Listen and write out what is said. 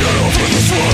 Get off of this world